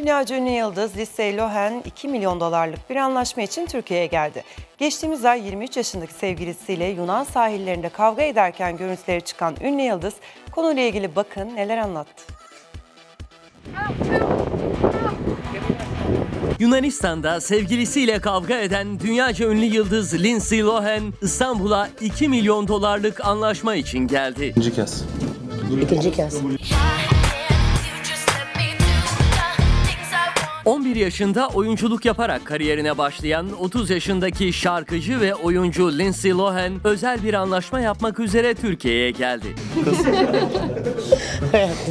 Dünyaca ünlü yıldız Lindsay Lohan 2 milyon dolarlık bir anlaşma için Türkiye'ye geldi. Geçtiğimiz ay 23 yaşındaki sevgilisiyle Yunan sahillerinde kavga ederken görüntüleri çıkan ünlü yıldız konuyla ilgili bakın neler anlattı. Yunanistan'da sevgilisiyle kavga eden dünyaca ünlü yıldız Lindsay Lohan İstanbul'a 2 milyon dolarlık anlaşma için geldi. İkinci kez. İkinci kez. 11 yaşında oyunculuk yaparak kariyerine başlayan 30 yaşındaki şarkıcı ve oyuncu Lindsay Lohan özel bir anlaşma yapmak üzere Türkiye'ye geldi.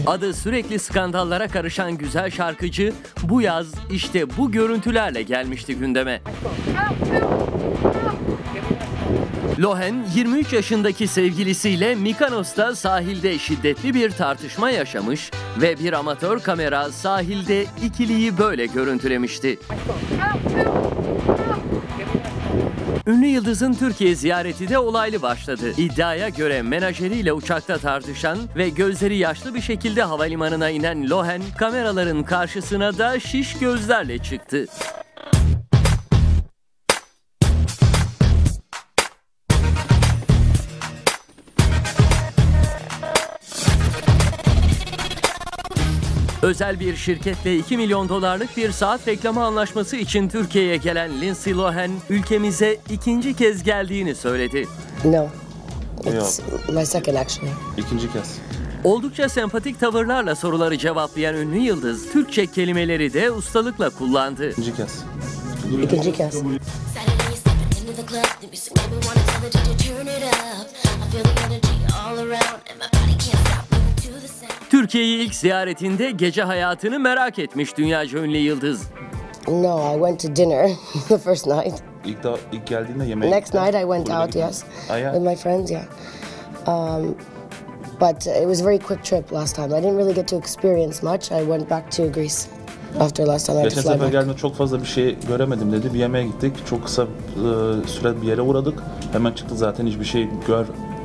Adı sürekli skandallara karışan güzel şarkıcı bu yaz işte bu görüntülerle gelmişti gündeme. Lohan 23 yaşındaki sevgilisiyle Mikanos'ta sahilde şiddetli bir tartışma yaşamış ve bir amatör kamera sahilde ikiliyi böyle görüntülemişti. Ünlü yıldızın Türkiye ziyareti de olaylı başladı. İddiaya göre menajeriyle uçakta tartışan ve gözleri yaşlı bir şekilde havalimanına inen Lohan kameraların karşısına da şiş gözlerle çıktı. Özel bir şirketle 2 milyon dolarlık bir saat reklama anlaşması için Türkiye'ye gelen Lindsay Lohan ülkemize ikinci kez geldiğini söyledi. No. It's my second actually. İkinci kez. Oldukça sempatik tavırlarla soruları cevaplayan ünlü yıldız, Türkçe kelimeleri de ustalıkla kullandı. İkinci kez. İkinci kez. Türkiye'yi ilk ziyaretinde gece hayatını merak etmiş dünyaca ünlü yıldız. No, I went to dinner the first night. İlk, da, ilk geldiğinde yemeğe Next night I went out, gittim. yes, Ah, yeah? with my friends, yeah. Um, but it was a very quick trip last time. I didn't really get to experience much. I went back to Greece after last time I had to Geçen fly sefer back. geldiğimde çok fazla bir şey göremedim dedi. Bir yemeğe gittik. Çok kısa e, süre bir yere uğradık. Hemen çıktık zaten hiçbir şey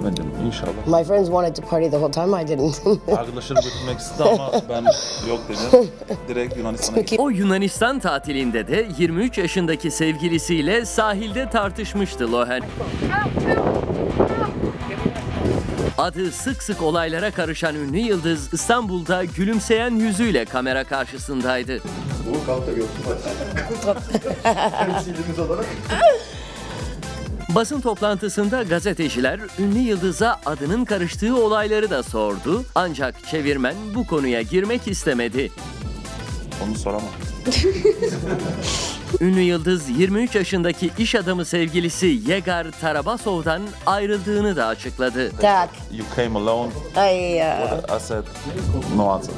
görmedim inşallah. My friends wanted to party the whole time. I didn't. Arkadaşları götürmek istedi ama ben yok dedim. Direkt Yunanistan'a gittim. O Yunanistan tatilinde de 23 yaşındaki sevgilisiyle sahilde tartışmıştı Lohan. Adı sık sık olaylara karışan ünlü yıldız İstanbul'da gülümseyen yüzüyle kamera karşısındaydı. Basın toplantısında gazeteciler ünlü yıldıza adının karıştığı olayları da sordu. Ancak çevirmen bu konuya girmek istemedi. Onu soramam. Ünlü yıldız 23 yaşındaki iş adamı sevgilisi Yegar Tarabasov'dan ayrıldığını da açıkladı. Tak. You came alone. I uh, I said no answer.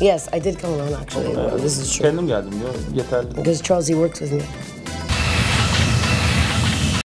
yes, I did come alone actually. This is true Kendim geldim diyor. Yeterli. because Charles he worked with me.